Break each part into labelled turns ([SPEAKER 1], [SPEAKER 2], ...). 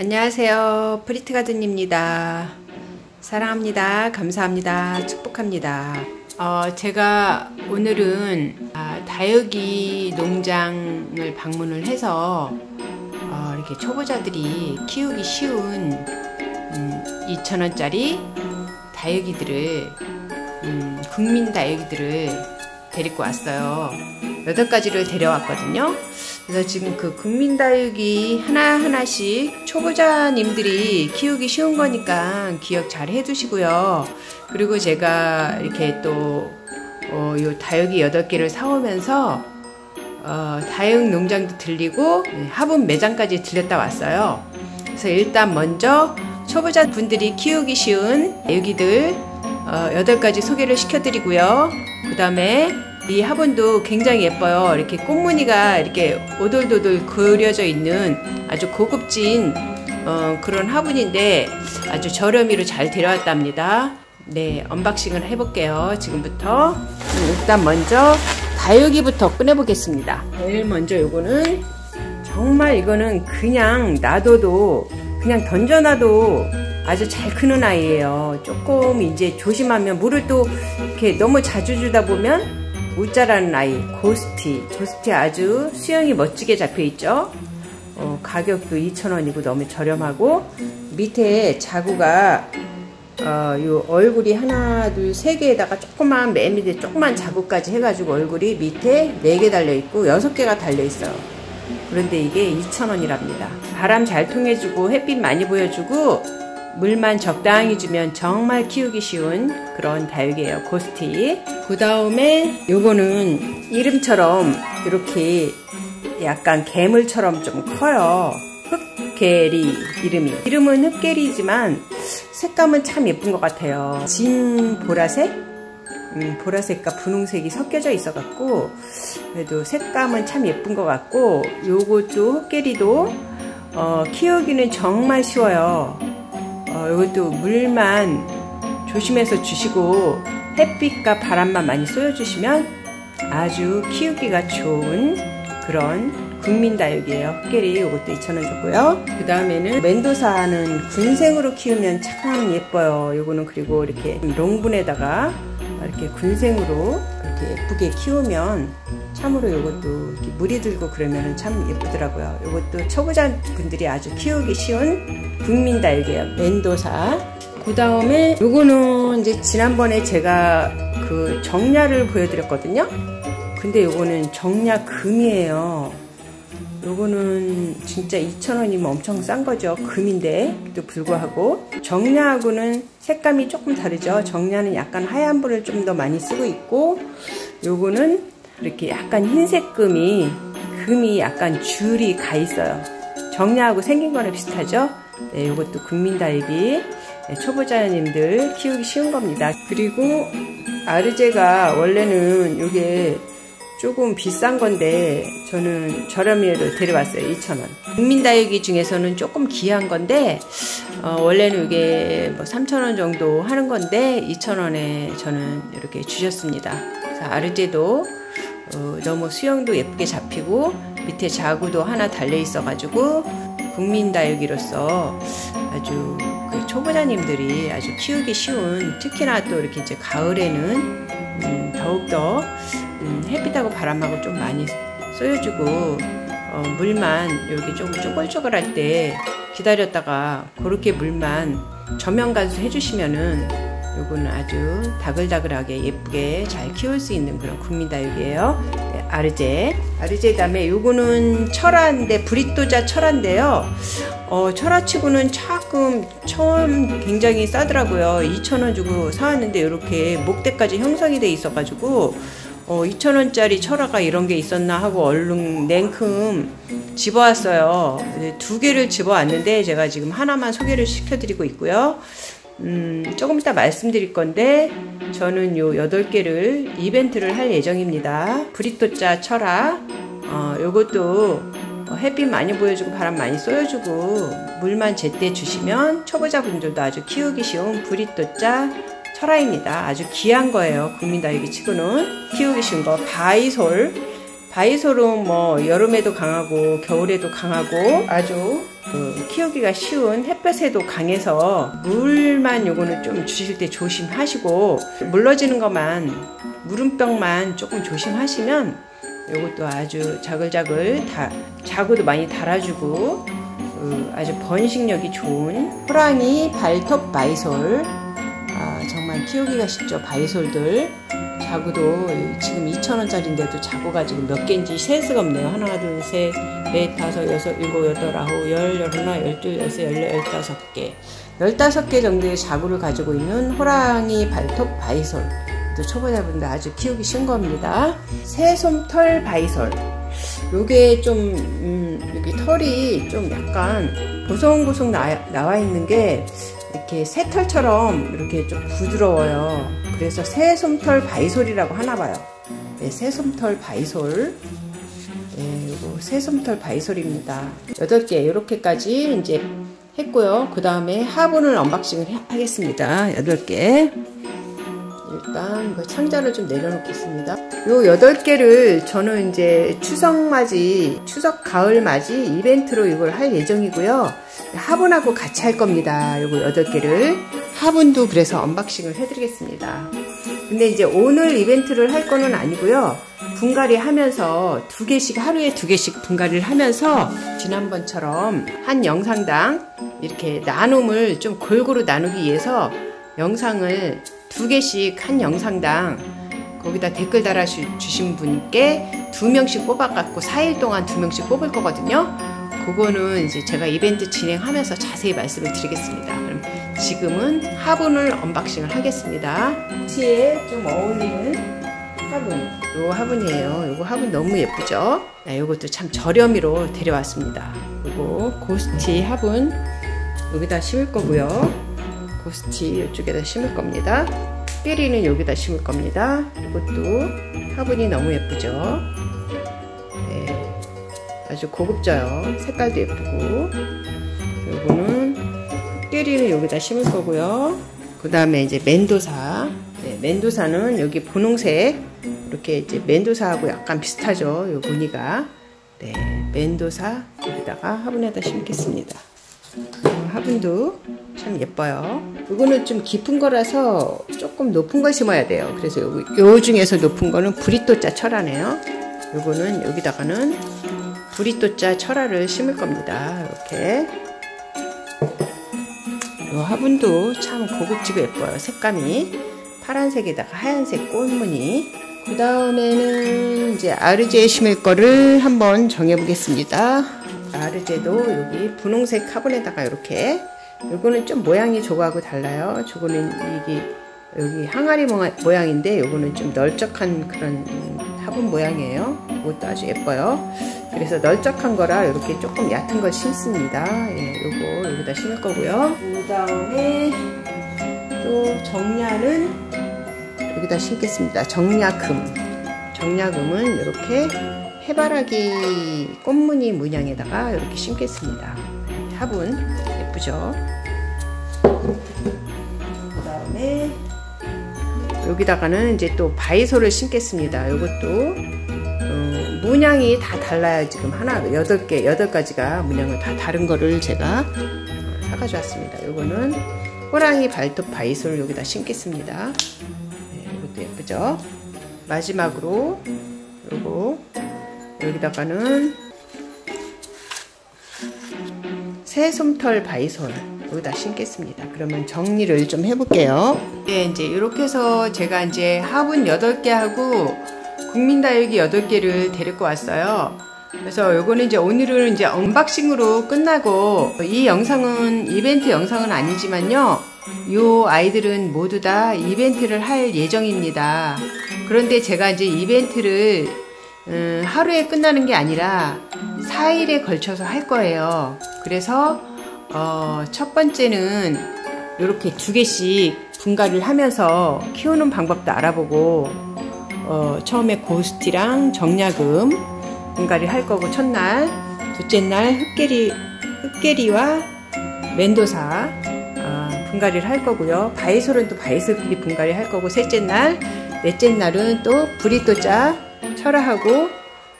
[SPEAKER 1] 안녕하세요. 프리트가든입니다. 사랑합니다. 감사합니다. 축복합니다. 어, 제가 오늘은 아, 다육이 농장을 방문을 해서 어, 이렇게 초보자들이 키우기 쉬운 음, 2,000원짜리 다육이들을 음, 국민 다육이들을 데리고 왔어요. 8가지를 데려왔거든요. 그래서 지금 그 국민다육이 하나하나씩 초보자님들이 키우기 쉬운 거니까 기억 잘 해두시고요. 그리고 제가 이렇게 또, 어, 요 다육이 8개를 사오면서, 어, 다육 농장도 들리고, 네, 화분 매장까지 들렸다 왔어요. 그래서 일단 먼저 초보자분들이 키우기 쉬운 다육이들, 어, 8가지 소개를 시켜드리고요. 그 다음에 이 화분도 굉장히 예뻐요. 이렇게 꽃무늬가 이렇게 오돌도돌 그려져 있는 아주 고급진 어, 그런 화분인데 아주 저렴이로 잘 데려왔답니다. 네, unboxing을 해볼게요. 지금부터 일단 먼저 다육이부터 꺼내보겠습니다. 제일 먼저 요거는 정말 이거는 그냥 놔둬도 그냥 던져놔도 아주 잘 크는 아이예요. 조금 이제 조심하면 물을 또 이렇게 너무 자주 주다 보면 우짜라는 아이 고스티. 고스티 아주 수영이 멋지게 잡혀 있죠? 어, 가격도 2,000원이고 너무 저렴하고 밑에 자구가 어, 요 얼굴이 하나 둘 세 개에다가 조그만 맨 밑에 조그만 자구까지 해가지고 얼굴이 밑에 네 개 달려 있고 여섯 개가 달려 있어요. 그런데 이게 2,000원이랍니다. 바람 잘 통해주고 햇빛 많이 보여주고 물만 적당히 주면 정말 키우기 쉬운 그런 다육이에요. 고스티. 그 다음에 요거는 이름처럼 이렇게 약간 괴물처럼 좀 커요. 흑게리 이름이. 이름은 흑게리지만 색감은 참 예쁜 것 같아요. 진 보라색? 음, 보라색과 분홍색이 섞여져 있어 갖고 그래도 색감은 참 예쁜 것 같고 요것도 흑게리도 어, 키우기는 정말 쉬워요. 어, 이것도 물만 조심해서 주시고 햇빛과 바람만 많이 쏘여주시면 아주 키우기가 좋은 그런 국민다육이에요. 헛개리 이것도 2,000원 줬고요. 그 다음에는 멘도사는 군생으로 키우면 참 예뻐요. 이거는 그리고 이렇게 롱분에다가 이렇게 군생으로 이렇게 예쁘게 키우면 참으로 이것도 물이 들고 그러면 참 예쁘더라고요. 이것도 초보자 분들이 아주 키우기 쉬운 국민달개요. 멘도사. 그 다음에 이거는 이제 지난번에 제가 그 정야를 보여드렸거든요. 근데 이거는 정야 금이에요. 요거는 진짜 2,000원이면 엄청 싼 거죠. 금인데도 불구하고 정야하고는 색감이 조금 다르죠. 정야는 약간 하얀 불을 좀 더 많이 쓰고 있고 요거는 이렇게 약간 흰색 금이 금이 약간 줄이 가 있어요. 정야하고 생긴 거랑 비슷하죠. 네, 이것도 국민다육이 네, 초보자님들 키우기 쉬운 겁니다. 그리고 아르제가 원래는 이게 조금 비싼 건데 저는 저렴이를 데려왔어요 2,000원. 국민다육이 중에서는 조금 귀한 건데 어, 원래는 이게 뭐 3,000원 정도 하는 건데 2,000원에 저는 이렇게 주셨습니다. 아르제도 어, 너무 수영도 예쁘게 잡히고 밑에 자구도 하나 달려 있어 가지고 국민다육이로서 아주 그 초보자님들이 아주 키우기 쉬운 특히나 또 이렇게 이제 가을에는 음, 더욱더 음, 햇빛하고 바람하고 좀 많이 쏘여주고 어, 물만 이렇게 좀 쪼글쪼글할 때 기다렸다가 그렇게 물만 저면 간수 해주시면은 요거는 아주 다글다글하게 예쁘게 잘 키울 수 있는 그런 국민다육이에요. 네, 아르제. 아르제 다음에 요거는 철화인데 브리또자 철화인데요. 어, 철화치고는 조금 처음 굉장히 싸더라고요. 2,000원 주고 사왔는데 이렇게 목대까지 형성이 돼 있어가지고 어, 2,000원짜리 철화가 이런 게 있었나 하고 얼른 냉큼 집어왔어요. 두 개를 집어왔는데 제가 지금 하나만 소개를 시켜드리고 있고요. 음, 조금 이따 말씀드릴 건데 저는 요 8개를 이벤트를 할 예정입니다. 브리또자 철화 어, 요것도 햇빛 많이 보여주고 바람 많이 쏘여주고 물만 제때 주시면 초보자분들도 아주 키우기 쉬운 브리또자 철화입니다. 아주 귀한 거예요. 국민다육이 치고는 키우기 쉬운 거 바이솔 바이솔은 뭐 여름에도 강하고 겨울에도 강하고 아주 그 키우기가 쉬운 햇볕에도 강해서 물만 요거는 좀 주실 때 조심하시고 물러지는 것만 물음병만 조금 조심하시면 요것도 아주 자글자글 다 자구도 많이 달아주고 그 아주 번식력이 좋은 호랑이 발톱 바이솔 아, 정말 키우기가 쉽죠 바이솔들 자구도 지금 2,000원짜리인데도 자구가 지금 몇 개인지 셀 수가 없네요. 하나, 둘, 셋, 넷, 다섯, 여섯, 일곱, 여덟, 아홉, 열, 열하나, 열둘, 열세, 열네, 열다섯 개. 열다섯 개 정도의 자구를 가지고 있는 호랑이 발톱 바위솔. 또 초보자분들 아주 키우기 쉬운 겁니다. 새솜털 바위솔. 요게 좀, 음, 여기 털이 좀 약간 보송보송 나, 나와 있는 게 이렇게 새털처럼 이렇게 좀 부드러워요. 그래서 새솜털 바위솔이라고 하나 봐요. 네, 새솜털 바위솔. 네, 요거 새솜털 바위솔입니다. 8개 이렇게까지 이제 했고요. 그 다음에 화분을 unboxing을 하겠습니다. 8개. 일단 그 상자를 좀 내려놓겠습니다. 요 8개를 저는 이제 추석 맞이, 추석 가을 맞이 이벤트로 이걸 할 예정이고요. 화분하고 같이 할 겁니다. 요거 8개를. 화분도 그래서 unboxing을 해드리겠습니다. 근데 이제 오늘 이벤트를 할 거는 아니고요. 분갈이 하면서 두 개씩 하루에 두 개씩 분갈이를 하면서 지난번처럼 한 영상당 이렇게 나눔을 좀 골고루 나누기 위해서 영상을 두 개씩 한 영상당 거기다 댓글 달아주신 분께 두 명씩 뽑아갖고 4일 동안 두 명씩 뽑을 거거든요. 그거는 이제 제가 이벤트 진행하면서 자세히 말씀을 드리겠습니다. 그럼 지금은 화분을 unboxing을 하겠습니다. 티에 좀 어울리는 화분. 요 화분이에요. 요거 화분 너무 예쁘죠? 네, 요것도 참 저렴이로 데려왔습니다. 그리고 고스티 화분 여기다 심을 거고요. 고스티 이쪽에다 심을 겁니다. 깨리는 여기다 심을 겁니다. 이것도 화분이 너무 예쁘죠? 네, 아주 고급져요. 색깔도 예쁘고. 요거는 깨리는 여기다 심을 거고요. 그 다음에 이제 멘도사. 네, 멘도사는 여기 분홍색 이렇게 이제 멘도사하고 약간 비슷하죠. 요 무늬가. 네, 멘도사 여기다가 화분에다 심겠습니다. 어, 화분도 참 예뻐요. 이거는 좀 깊은 거라서 조금 높은 거 심어야 돼요. 그래서 요, 요 중에서 높은 거는 브리또자 철화네요. 요거는 여기다가는 브리또자 철화를 심을 겁니다. 이렇게. 요 화분도 참 고급지고 예뻐요. 색감이 파란색에다가 하얀색 꽃무늬. 그 다음에는 이제 아르제 심을 거를 한번 정해 보겠습니다. 아르제도 여기 분홍색 카본에다가 이렇게 요거는 좀 모양이 저거하고 달라요. 저거는 이게 여기 항아리 모양인데 요거는 좀 널쩍한 그런 화분 모양이에요. 이것도 아주 예뻐요. 그래서 널쩍한 거라 이렇게 조금 얕은 걸 심습니다. 예, 요거 여기다 심을 거고요. 그 다음에 또 정야는 여기다 심겠습니다. 정야금. 정야금은 이렇게 해바라기 꽃무늬 문양에다가 이렇게 심겠습니다. 화분 예쁘죠? 그 다음에 여기다가는 이제 또 바이솔을 심겠습니다. 이것도 어, 문양이 다 달라요. 지금 하나, 여덟 개, 여덟 가지가 문양을 다 다른 거를 제가 어, 사가져 왔습니다. 이거는 호랑이 발톱 바이솔 여기다 심겠습니다. 네, 이것도 예쁘죠? 마지막으로 요거 여기다가는 새솜털 바이솔 여기다 심겠습니다. 그러면 정리를 좀 해볼게요. 네, 이제 이렇게 해서 제가 이제 화분 8개 하고 국민다육이 8개를 데리고 왔어요. 그래서 요거는 이제 오늘은 이제 언박싱으로 끝나고 이 영상은 이벤트 영상은 아니지만요. 요 아이들은 모두 다 이벤트를 할 예정입니다. 그런데 제가 이제 이벤트를 음, 하루에 끝나는 게 아니라 4일에 걸쳐서 할 거예요. 그래서 어, 첫 번째는 이렇게 두 개씩 분갈이를 하면서 키우는 방법도 알아보고 어, 처음에 고스티랑 정약음 분갈이 할 거고 첫날 둘째 날 흑계리 흑계리와 멘도사 어, 분갈이를 할 거고요. 바이솔은 또 바이솔끼리 분갈이 할 거고 셋째 날 넷째 날은 또 브리또자 철화하고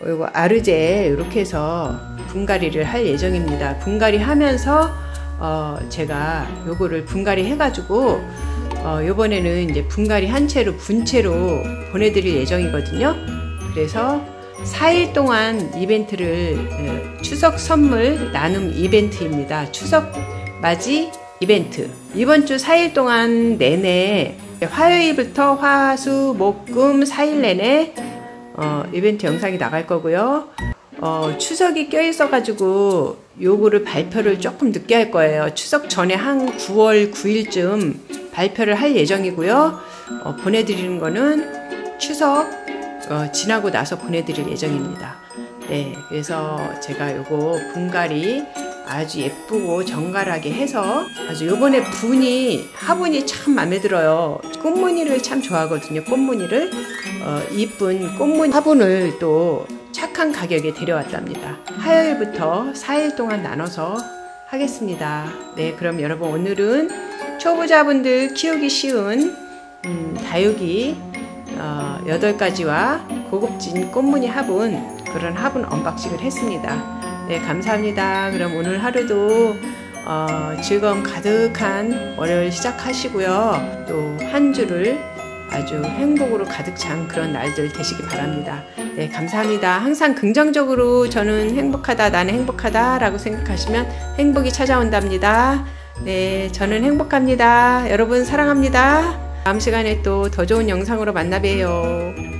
[SPEAKER 1] 그리고 아르제 이렇게 해서 분갈이를 할 예정입니다. 분갈이 하면서 어 제가 요거를 분갈이 해가지고 어 요번에는 이제 분갈이 한 채로 분채로 보내드릴 예정이거든요. 그래서 4일 동안 이벤트를 예, 추석 선물 나눔 이벤트입니다. 추석 맞이 이벤트. 이번 주 4일 동안 내내 화요일부터 화수 목금 4일 내내 어, 이벤트 영상이 나갈 거고요. 어, 추석이 껴있어 가지고 요거를 발표를 조금 늦게 할 거예요. 추석 전에 한 9월 9일쯤 발표를 할 예정이고요. 어, 보내드리는 거는 추석 어, 지나고 나서 보내드릴 예정입니다. 네, 그래서 제가 요거 분갈이 아주 예쁘고 정갈하게 해서 아주 요번에 분이 화분이 참 마음에 들어요. 꽃무늬를 참 좋아하거든요. 꽃무늬를 어, 이쁜 꽃무늬 화분을 또 착한 가격에 데려왔답니다. 화요일부터 4일 동안 나눠서 하겠습니다. 네, 그럼 여러분 오늘은 초보자분들 키우기 쉬운 음, 다육이 어, 8가지와 고급진 꽃무늬 화분 그런 화분 unboxing을 했습니다. 네, 감사합니다. 그럼 오늘 하루도 어, 즐거움 가득한 월요일 시작하시고요. 또 한 주를 아주 행복으로 가득 찬 그런 날들 되시기 바랍니다. 네, 감사합니다. 항상 긍정적으로 저는 행복하다, 나는 행복하다 라고 생각하시면 행복이 찾아온답니다. 네, 저는 행복합니다. 여러분 사랑합니다. 다음 시간에 또 더 좋은 영상으로 만나 봬요.